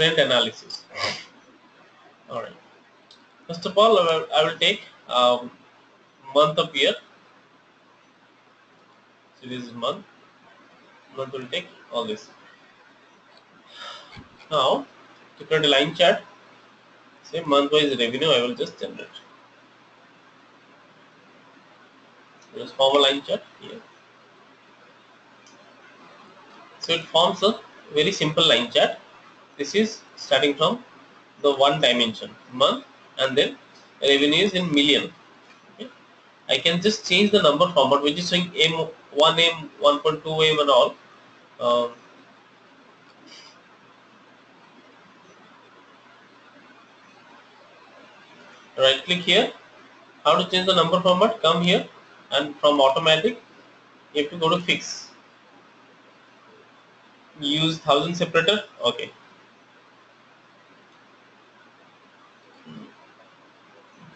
trend analysis. All right. First of all, I will, take um, month of year. So this is month. Month will take all this. Now, to create a line chart, say month-wise revenue, I will just generate. Just form a line chart here. So it forms a very simple line chart. This is starting from the one dimension month and then revenue is in million. Okay. I can just change the number format which is showing M1M, 1.2M and all. Um, right click here. How to change the number format? Come here and from automatic you have to go to fix use thousand separator okay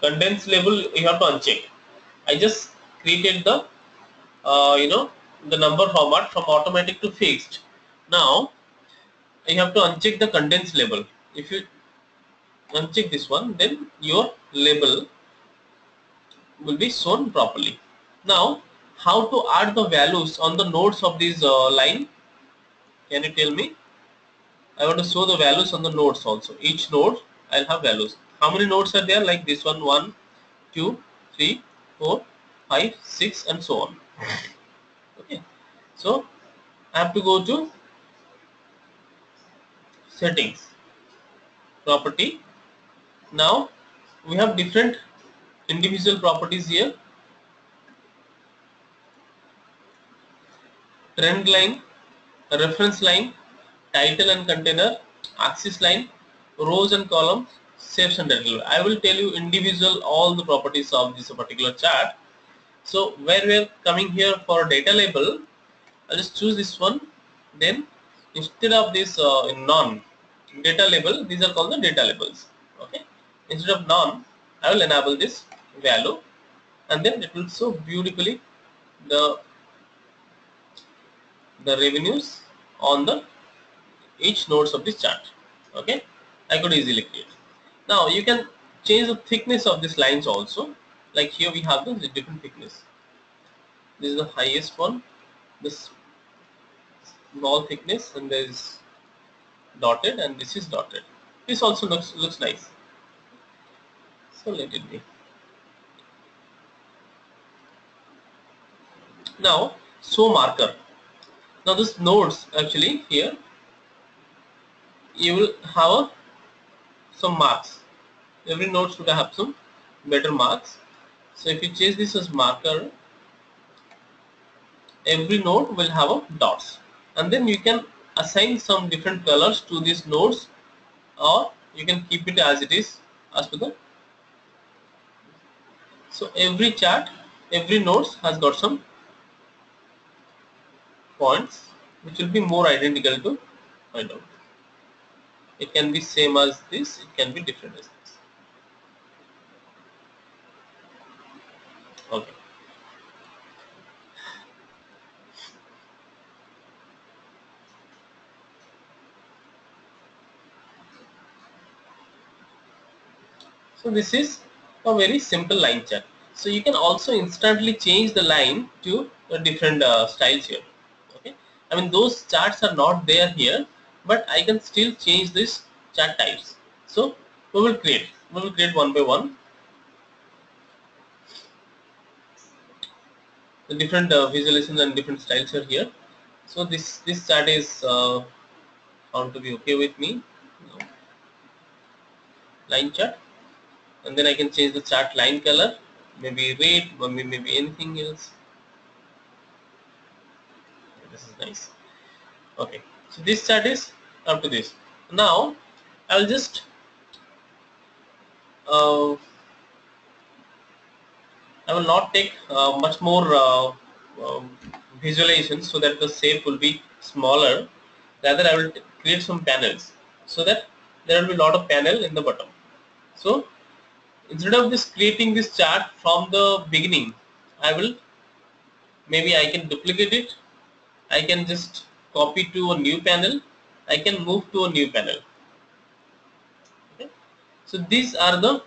condense label you have to uncheck. I just created the uh, you know the number format from automatic to fixed. Now you have to uncheck the condense label. If you uncheck this one then your label will be shown properly. Now how to add the values on the nodes of this uh, line? Can you tell me? I want to show the values on the nodes also. Each node I'll have values how many nodes are there? Like this one one two three four five six and so on. Okay. So I have to go to settings property. Now we have different individual properties here. Trend line reference line title and container axis line rows and columns shapes and data i will tell you individual all the properties of this particular chart. So where we are coming here for data label i'll just choose this one. Then instead of this uh, non data label these are called the data labels okay? Instead of non i will enable this value. And then it will show beautifully the the revenues on the each nodes of this chart okay? I could easily create now you can change the thickness of these lines also. Like here we have the different thickness. This is the highest one this small thickness and there is dotted and this is dotted. This also looks looks nice. So let it be. Now show marker. Now this nodes actually here you will have a, some marks. Every node should have some better marks. So if you change this as marker every node will have a dots. And then you can assign some different colors to these nodes or you can keep it as it is as per the so every chart every nodes has got some points which will be more identical to find out. It can be same as this, it can be different as this. Okay. So this is a very simple line chart. So you can also instantly change the line to a different uh, styles here. Okay. I mean those charts are not there here, but I can still change this chart types. So we will create. We will create one by one. The different uh, visualizations and different styles are here. So this this chart is uh, found to be okay with me. No. Line chart and then I can change the chart line color maybe red or maybe anything else this is nice okay so this chart is up to this. Now I'll just uh, I will not take uh, much more uh, um, visualization so that the shape will be smaller. Rather I will create some panels so that there will be a lot of panel in the bottom. So instead of just creating this chart from the beginning I will maybe I can duplicate it. I can just copy to a new panel I can move to a new panel. So these are the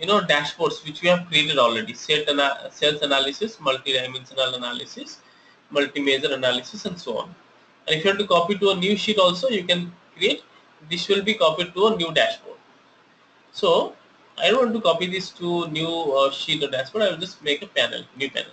you know dashboards which we have created already. Ana sales analysis multi-dimensional analysis multi-measure analysis and so on. And if you want to copy to a new sheet also you can create this will be copied to a new dashboard. So I don't want to copy this to new uh, sheet or dashboard I will just make a panel new panel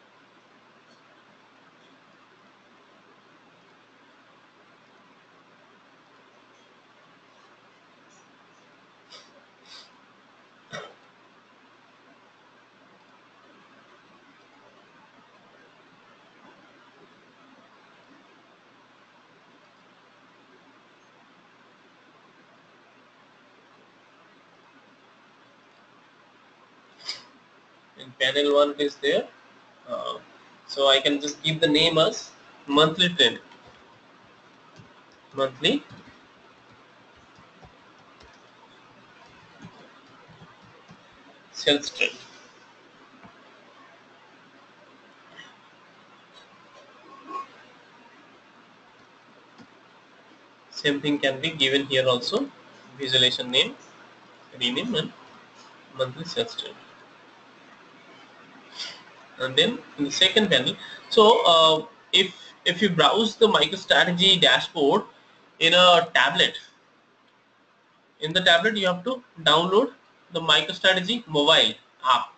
and panel 1 is there. Uh, so I can just give the name as monthly trend. Monthly. Sales trend. Same thing can be given here also. Visualization name rename and monthly sales trend then in the second panel. So uh, if if you browse the MicroStrategy dashboard in a tablet in the tablet you have to download the MicroStrategy mobile app.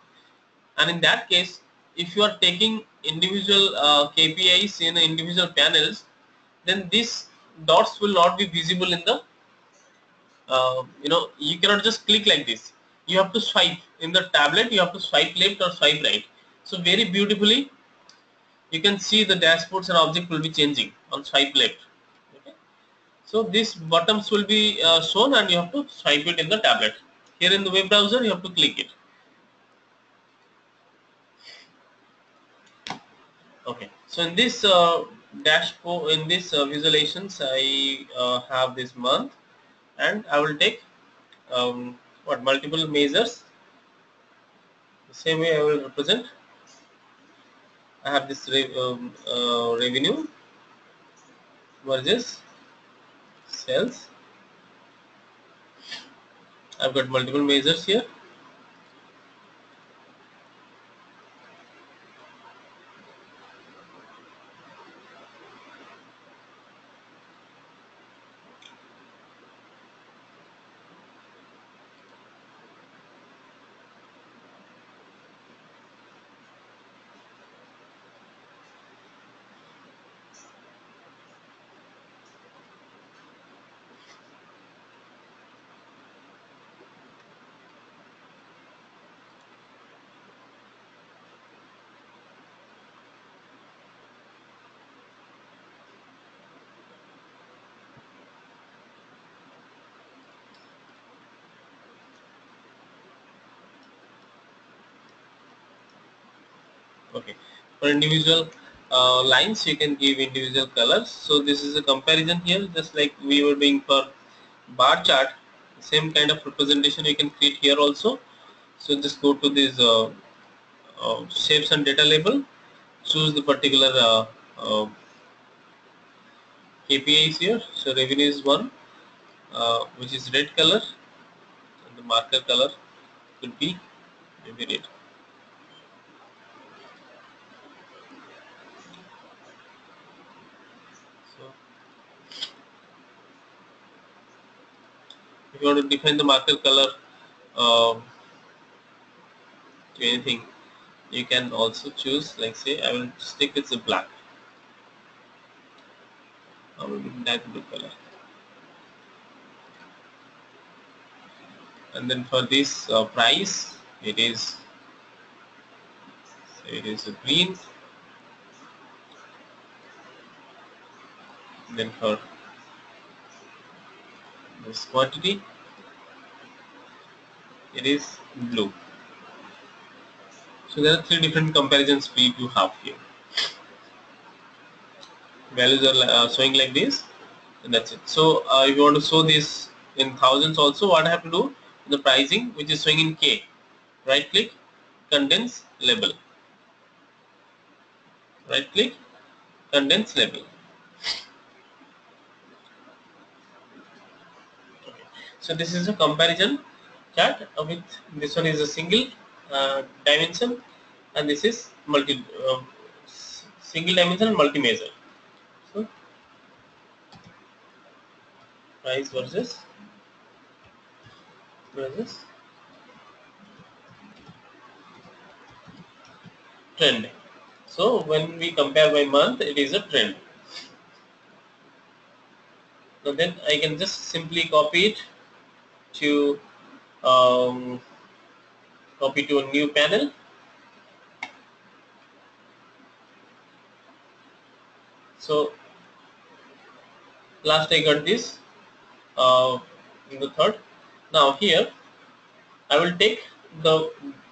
And in that case if you are taking individual uh, KPIs in individual panels then these dots will not be visible in the uh, you know you cannot just click like this. You have to swipe. In the tablet you have to swipe left or swipe right so very beautifully, you can see the dashboards and object will be changing on swipe left. Okay. So these buttons will be uh, shown and you have to swipe it in the tablet. Here in the web browser, you have to click it. Okay. So in this uh, dashboard, in this uh, visualizations, I uh, have this month, and I will take um, what multiple measures. The same way I will represent I have this um, uh, revenue versus sales. I've got multiple measures here. Okay. For individual uh, lines you can give individual colors. So this is a comparison here just like we were doing for bar chart. Same kind of representation you can create here also. So just go to this uh, uh, shapes and data label. Choose the particular uh, uh, KPIs here. So revenue is one uh, which is red color. And the marker color could be maybe red if you want to define the marker color uh, to anything you can also choose like say I will stick with the black. I will that blue color. And then for this uh, price it is it is a green. Then for this quantity it is blue. So there are three different comparisons we do have here. Values are uh, showing like this and that's it. So uh, if you want to show this in thousands also what I have to do? The pricing which is showing in K. Right click condense label. Right click condense label so this is a comparison chart with this one is a single uh, dimension and this is multi uh, single dimension and multi measure so price versus versus trend. So when we compare by month it is a trend. Now then I can just simply copy it to um, copy to a new panel. So last I got this uh, in the third. Now here I will take the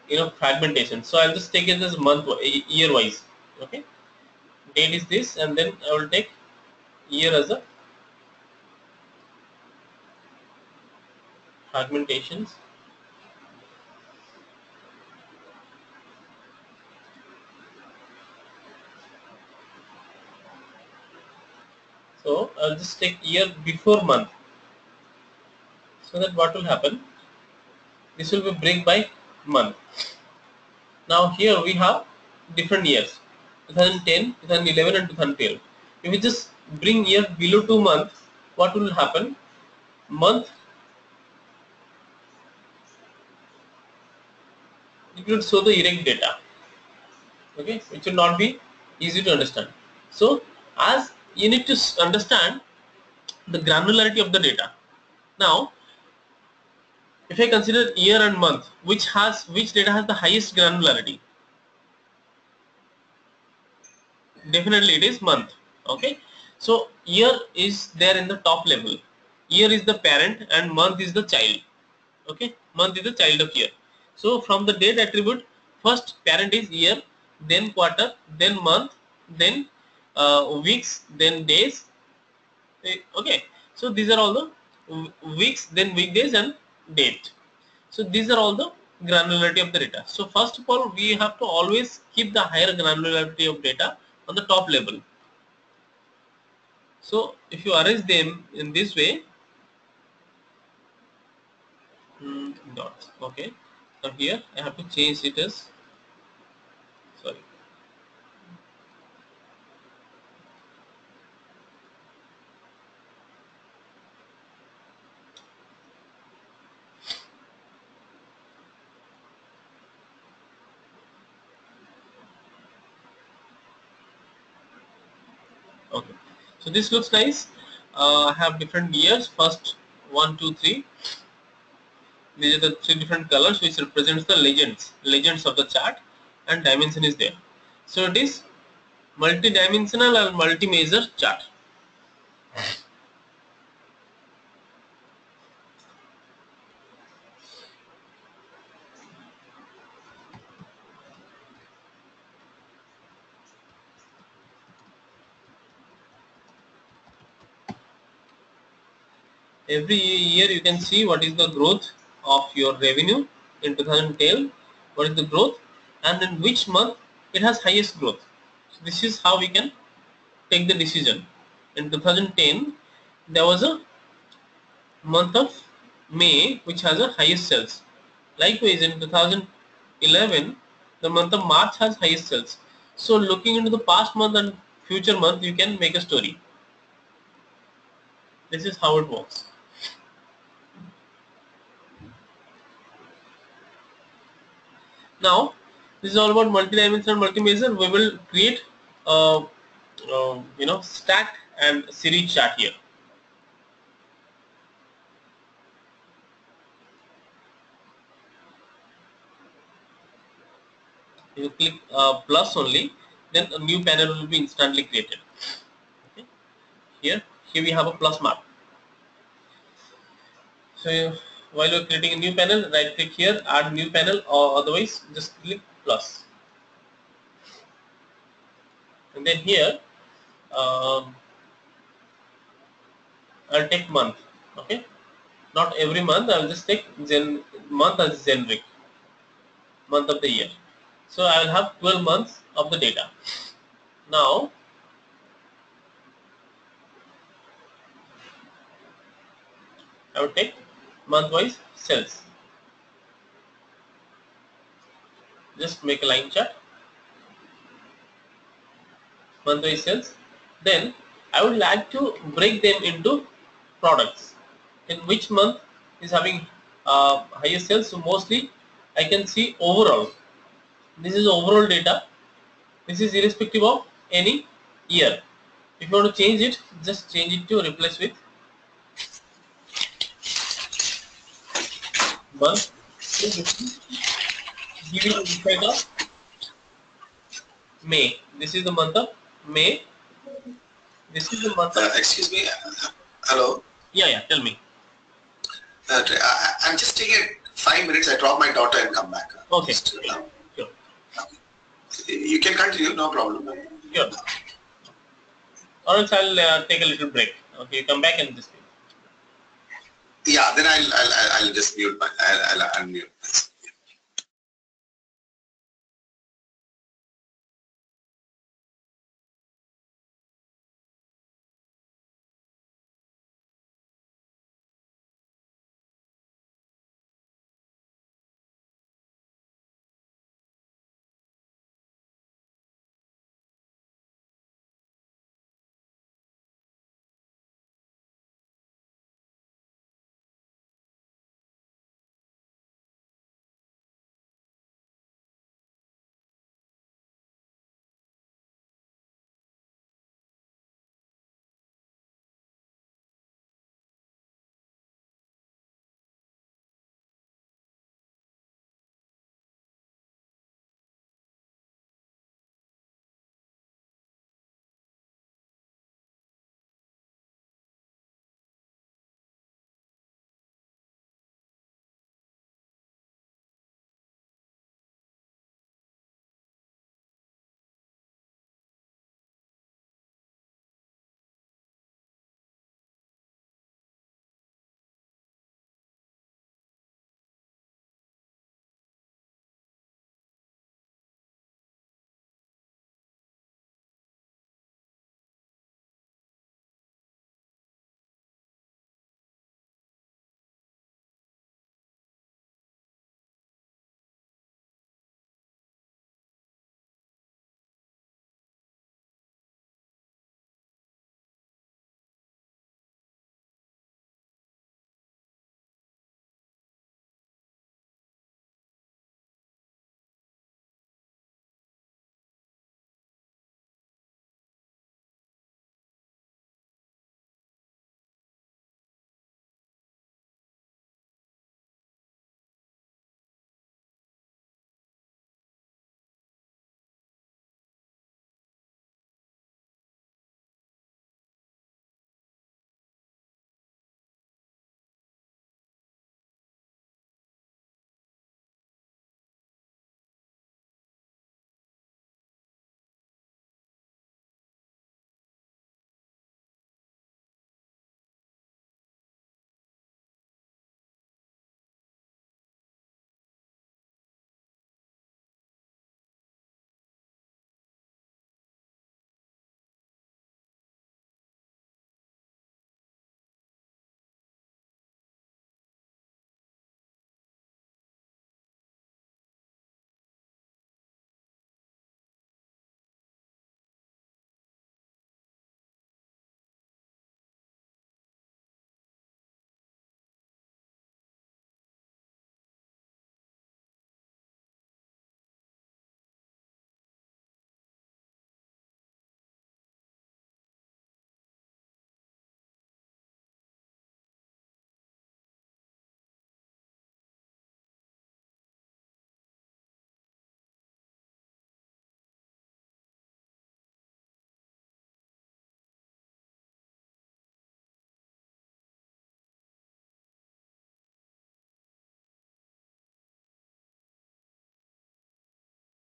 you know fragmentation. So I'll just take it as month year wise okay? Date is this and then I will take year as a fragmentations. So I'll just take year before month so that what will happen? This will be break by month. Now here we have different years 2010 2011 and 2012 if we just bring year below two months what will happen? Month it will show the erect data. Okay? It will not be easy to understand. So as you need to understand the granularity of the data. Now if I consider year and month which has which data has the highest granularity? Definitely it is month. Okay? So year is there in the top level. Year is the parent and month is the child. Okay? Month is the child of year so from the date attribute, first parent is year, then quarter, then month, then uh, weeks, then days. Eh, okay, so these are all the weeks, then weekdays and date. So these are all the granularity of the data. So first of all, we have to always keep the higher granularity of data on the top level. So if you arrange them in this way, mm, dots, okay now here. I have to change it as sorry. Okay. So this looks nice. Uh, I have different gears. First one two three these are the three different colors which represents the legends legends of the chart and dimension is there. So it is multi-dimensional and multi-measure chart. Every year you can see what is the growth of your revenue in 2010 what is the growth and in which month it has highest growth. So this is how we can take the decision. In 2010 there was a month of May which has a highest sales. Likewise in 2011 the month of March has highest sales. So looking into the past month and future month you can make a story. This is how it works Now, this is all about multi-dimensional multi-measure. We will create, uh, uh, you know, stack and series chart here. You click uh, plus only, then a new panel will be instantly created. Okay. Here, here we have a plus mark. So while you're creating a new panel right click here add new panel or otherwise just click plus and then here um, I'll take month. Okay. Not every month. I'll just take gen month as generic month of the year. So I will have 12 months of the data. Now I will take month-wise sales. Just make a line chart. Month-wise sales. Then I would like to break them into products. In which month is having uh, highest sales? So mostly I can see overall. This is overall data. This is irrespective of any year. If you want to change it, just change it to replace with month. Give it inside of May. This is the month of May. This is the month of Uh, excuse me. uh, Hello. yeah yeah. Tell me. Uh, I, I'm just taking five minutes. I drop my daughter and come back. Okay. Just, uh, Sure. you can continue. No problem. Sure. Or else I'll uh, take a little break. Okay, come back and just. Yeah. Then I'll I'll, I'll- just mute my. I'll, I'll unmute. myself.